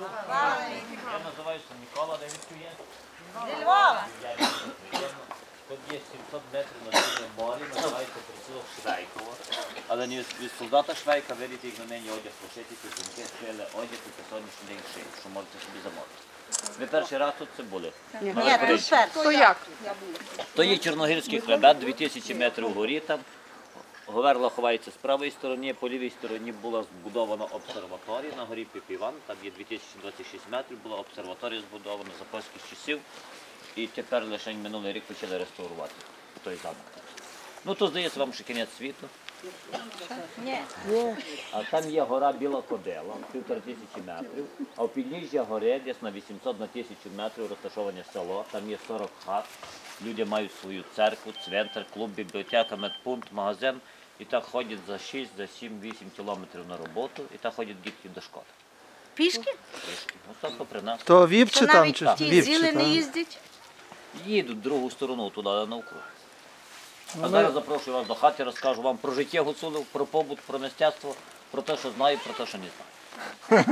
Я називаюся Микола, де відчує. Зі Львова. Тут є 700 метрів на цьому морі, називається присілок Швейкова. Але не від солдата Швейка виріти їх на мені одяг лишити, ті жінки шили одяг і сьогоднішній день шиють, що можете собі замовити. Ви перший раз тут це були? Ні, то як? То є Чорногірський хребет, 2000 метрів вгорі там. Говерла ховається з правої сторони, по лівій стороні була збудована обсерваторія на горі Піпіван, там є 2026 метрів, була обсерваторія збудована за польських часів. І тепер лише минулий рік почали реставрувати той замок. Ну то здається вам, що кінець світу. Ні. А там є гора Біла Кобила, півтора тисячі метрів, а в підніжжя гори десь на 800 на 1000 метрів розташоване село, там є 40 хат, люди мають свою церкву, цвинтар, клуб, бібліотека, медпункт, магазин, і так ходять за 6, за 7, 8 кілометрів на роботу, і так ходять дітки до школи. Пішки? Трішки. Ну так попри нас. То віп чи То там, навіть чи ті віп зіли не там? їздять. Їдуть другу сторону туди навкруг. А ми- зараз запрошую вас до хати, розкажу вам про життя гуцулів, про побут, про мистецтво, про те, що знаю, про те, що не знаю.